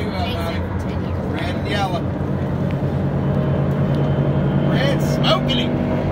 Uh, about uh, red and yellow. Red smoking.